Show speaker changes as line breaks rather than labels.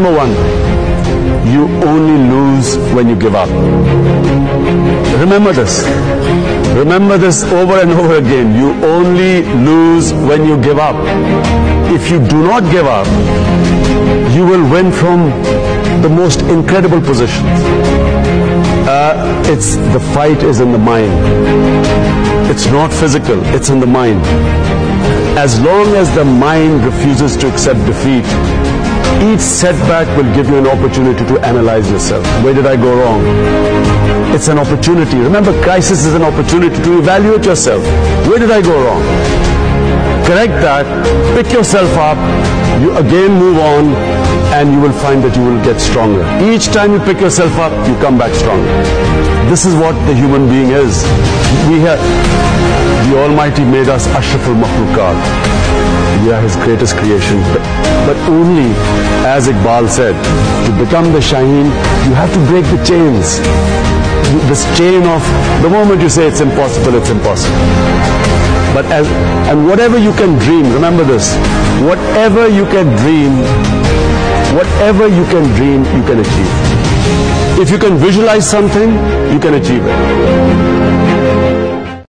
remember one you only lose when you give up. Remember this. Remember this over and over again. You only lose when you give up. If you do not give up, you will win from the most incredible positions. Uh, it's the fight is in the mind. It's not physical, it's in the mind. As long as the mind refuses to accept defeat, each setback will give you an opportunity to analyze yourself. Where did I go wrong? It's an opportunity. Remember, crisis is an opportunity to evaluate yourself. Where did I go wrong? Correct that, pick yourself up, you again move on, and you will find that you will get stronger. Each time you pick yourself up, you come back stronger. This is what the human being is. We have, the Almighty made us Ashraful Makhlukat. We are His greatest creation. But, only, as Iqbal said, to become the Shaheen, you have to break the chains. This chain of, the moment you say it's impossible, it's impossible. But as, and whatever you can dream, remember this, whatever you can dream, whatever you can dream, you can achieve. If you can visualize something, you can achieve it.